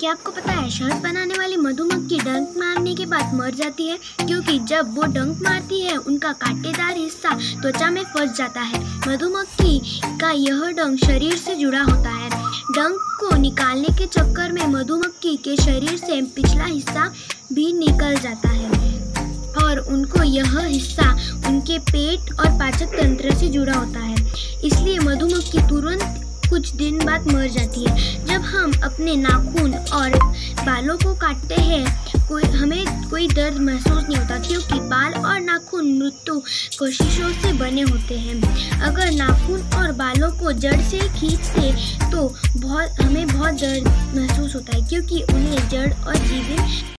क्या आपको पता है शहद बनाने वाली मधुमक्खी डंक मारने के बाद मर जाती है, क्योंकि जब वो डंक मारती है, उनका कांटेदार हिस्सा त्वचा में फंस जाता है। मधुमक्खी का यह डंक शरीर से जुड़ा होता है। डंक को निकालने के चक्कर में मधुमक्खी के शरीर से पिछला हिस्सा भी निकल जाता है और उनको यह हिस्सा उनके पेट और पाचक तंत्र से जुड़ा होता है। इसलिए मधुमक्खी तुरंत कुछ दिन बाद मर जाती है। हम अपने नाखून और बालों को काटते हैं। कोई, हमें कोई दर्द महसूस नहीं होता, क्योंकि बाल और नाखून मृत्यु कोशिशों से बने होते हैं। अगर नाखून और बालों को जड़ से खींचते तो बहुत, हमें बहुत दर्द महसूस होता है, क्योंकि उन्हें जड़ और जीवन